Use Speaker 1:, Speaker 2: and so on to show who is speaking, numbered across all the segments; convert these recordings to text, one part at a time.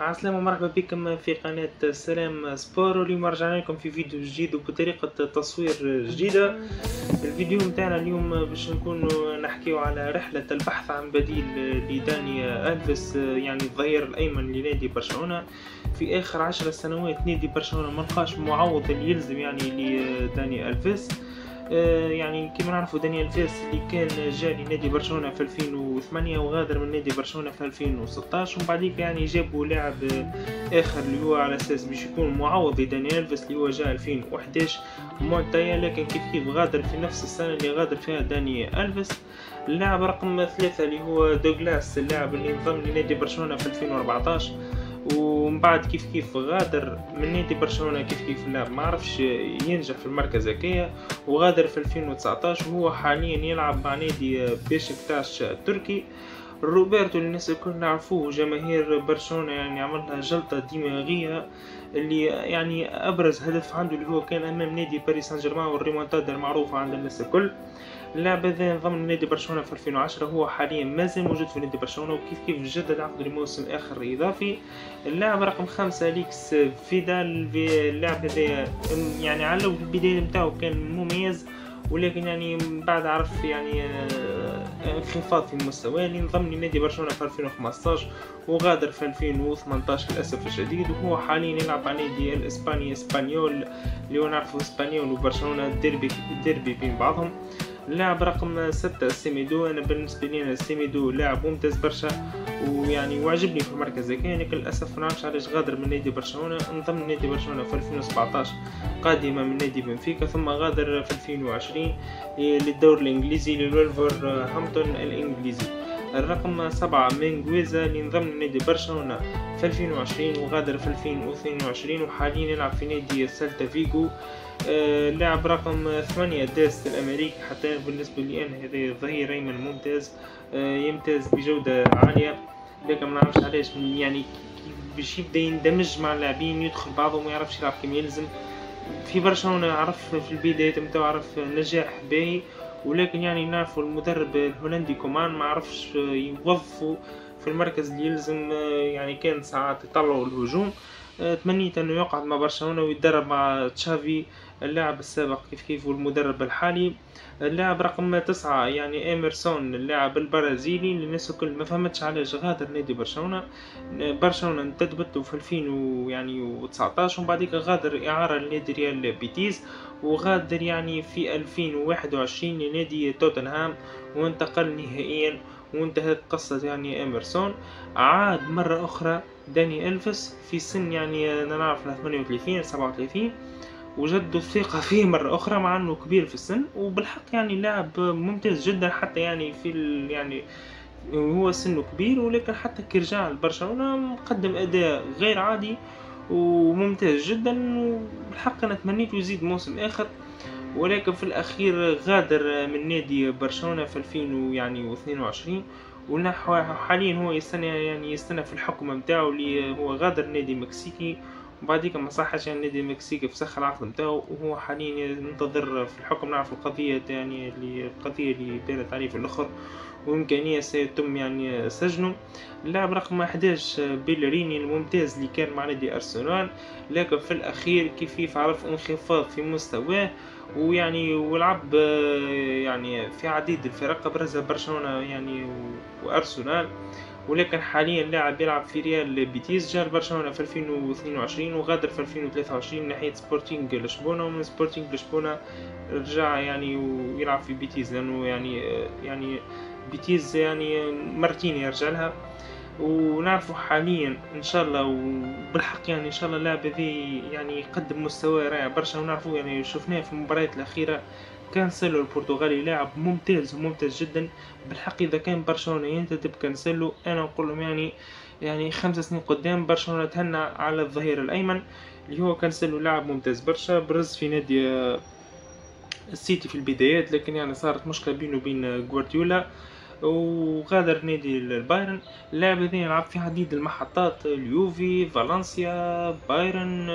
Speaker 1: عسلامة ومرحبا بكم في قناة سلام سبور. واليوم رجعنا لكم في فيديو جديد وبطريقة تصوير جديدة. الفيديو متاعنا اليوم باش نكون نحكيو على رحلة البحث عن بديل لداني ألفيس يعني الظهير الأيمن لنادي برشلونة. في آخر عشر سنوات نادي برشلونة ملقاش معوض اللي يلزم يعني لداني ألفيس. يعني كما نعرفوا داني ألفيس اللي كان جاء لنادي برشلونة في 2008 وغادر من نادي برشلونة في 2016 ومن بعديك يعني جابوا لاعب آخر اللي هو على أساس باش يكون معوض لداني ألفيس اللي هو جاء 2011 مونتايا لكن كيف كيف غادر في نفس السنة اللي غادر فيها داني ألفيس. اللاعب رقم ثلاثة اللي هو دوغلاس اللاعب اللي انضم لنادي برشلونة في 2014 ومن بعد كيف كيف غادر من نادي برشلونة كيف كيف لا ما عرفش ينجح في المركز هكايا وغادر في 2019 وهو حاليا يلعب مع نادي بيشكتاش التركي روبرتو اللي الناس الكل نعرفوه جماهير برشلونة يعني عملها جلطة دماغية اللي يعني أبرز هدف عنده اللي هو كان أمام نادي باريس سان جيرمان والريمونتادا المعروفة عند الناس الكل. اللاعب هذا انضم لنادي برشلونة في 2010 هو حاليا مازال موجود في نادي برشلونة وكيف كيف جدد عقد لموسم آخر إضافي. اللاعب رقم خمسة أليكس فيدال اللاعب هذا يعني على البداية نتاعو كان مميز. ولكن يعني بعد عرف يعني آه، انخفاض في المستوى. اللي انضم لنادي برشلونة في 2015 وغادر في 2018 للأسف الشديد. وهو حاليا يلعب على نادي الإسباني إسبانيول اللي هو نعرفه إسبانيول وبرشلونة ديربي ديربي بين بعضهم. اللاعب رقم ستة سيميدو. أنا بالنسبة لي أنا سيميدو لاعب ممتاز برشا ويعني وعجبني في المركز هكا لكن للأسف منعرفش علاش غادر من نادي برشلونة؟ انضم لنادي برشلونة في 2017 قادمة من نادي بنفيكا ثم غادر في 2020 للدور الإنجليزي للولفر هامبتون الإنجليزي. الرقم سبعة مينغويزا اللي انضم لنادي برشلونة في 2020 وغادر في 2022 وحاليا يلعب في نادي سالتا فيغو. آه، لاعب رقم ثمانية داست الأمريكي حتى بالنسبة لي أنا هذا ظهير أيمن ممتاز. آه، يمتاز بجودة عالية. لكن ما نعرفش علاش يعني باش يبدأ يندمج مع اللاعبين يدخل بعضهم ما يعرفش يلعب كما يلزم. في برشلونة عرف في البداية نتاعو عرف نجاح باهي. ولكن يعني نعرفوا المدرب الهولندي كومان ما عرفش يوظفه في المركز اللي يلزم يعني كان ساعات يطلعوا الهجوم. تمنيت أنه يقعد مع برشلونة ويتدرب مع تشافي اللاعب السابق كيف كيف والمدرب الحالي. اللاعب رقم تسعة يعني إيمرسون اللاعب البرازيلي اللي الناس الكل ما فهمتش علاش غادر نادي برشلونة. برشلونة انتدبت في 2000 يعني وتسعتاش ومن بعديك غادر إعارة لنادي ريال بيتيز وغادر يعني في 2021 لنادي توتنهام وانتقل نهائيا وانتهت قصة يعني إمرسون عاد مرة أخرى داني ألفس في سن يعني أنا نعرف 38 37 وجدوا الثقة فيه مرة أخرى مع أنه كبير في السن وبالحق يعني لاعب ممتاز جدا حتى يعني في يعني هو سنه كبير ولكن حتى كي رجع لبرشلونة مقدم أداء غير عادي وممتاز جدا وبالحق أنا تمنيته يزيد موسم آخر ولكن في الأخير غادر من نادي برشلونة في 2022 ونحو حاليا هو يستنى يعني يستنى في الحكم نتاعو اللي هو غادر نادي مكسيكي. وبعديك ما صحش يعني النادي المكسيكي فسخ العقد نتاعو وهو حاليا ينتظر في الحكم نعرف القضية يعني اللي القضية اللي دارت عليه في الأخر وإمكانية سيتم يعني سجنه. اللاعب رقم 11 بيليرين الممتاز اللي كان مع نادي أرسنال لكن في الأخير كيف عرف انخفاض في مستواه ويعني ولعب يعني في عديد الفرق ابرزها برشلونة يعني وأرسنال ولكن حاليا لاعب يلعب في ريال بيتيس جاء لبرشلونه في 2022 وغادر في 2023 ناحية سبورتينغ لشبونة ومن سبورتينغ لشبونة رجع يعني ويلعب في بيتيس لأنه يعني يعني بيتيس يعني مرتين يرجع لها. ونعرفوا حاليا إن شاء الله وبالحق يعني إن شاء الله اللاعب هذا يعني يقدم مستوى رائع. برشا ونعرفوا يعني شفناه في المباريات الأخيرة كانسيلو البرتغالي لاعب ممتاز وممتاز جدا. بالحق إذا كان برشلونه ينتدب كانسيلو أنا نقول لهم يعني يعني خمس سنين قدام برشلونة تهنى على الظهير الأيمن اللي هو كانسيلو لاعب ممتاز. برشا برز في نادي السيتي في البدايات لكن يعني صارت مشكلة بينه وبين جوارديولا. وغادر نادي البايرن. اللاعب هذا يلعب في عديد المحطات اليوفي فالنسيا بايرن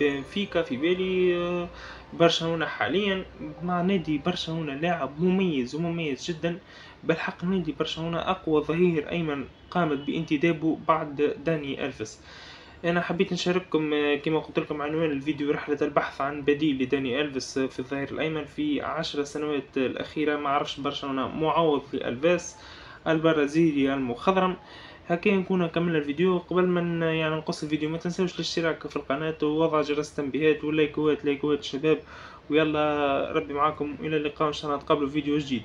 Speaker 1: بنفيكا في بالي برشلونة حاليا. مع نادي برشلونة لاعب مميز ومميز جدا. بالحق نادي برشلونة أقوى ظهير أيمن قامت بانتدابه بعد داني ألفيس. أنا حبيت نشارككم كما قلت لكم عنوان الفيديو رحلة البحث عن بديل لداني ألفيس في الظهير الأيمن في عشر سنوات الأخيرة. ما عرفش برشلونة معوض لالفيس البرازيلي المخضرم. هكا نكون كملنا الفيديو. قبل ما يعني نقص الفيديو ما تنسوش الاشتراك في القناة. ووضع جرس التنبيهات واللايكوات لايكوات الشباب ويلا ربي معاكم. إلى اللقاء إن شاء الله. نتقابلوا في فيديو جديد.